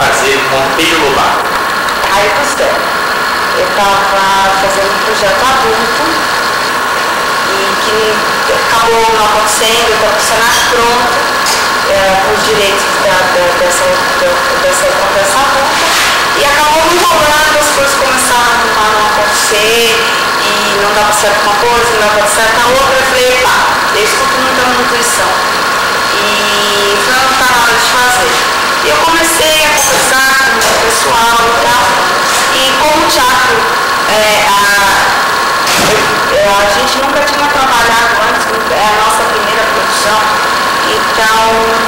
fazer com Lobato? Aí, Costela, eu estava fazendo um projeto adulto e que acabou não acontecendo, eu estava com o cenário pronto, é, com os direitos da, da, dessa, da, dessa conversa adulta, e acabou me enrolando, as coisas começaram a não acontecer, e não dava certo uma coisa, não dava certo a outra, eu falei, eu, a gente nunca tinha trabalhado antes, é a nossa primeira produção, então